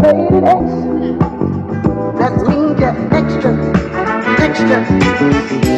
faded X. Hmm. That means you're extra, extra,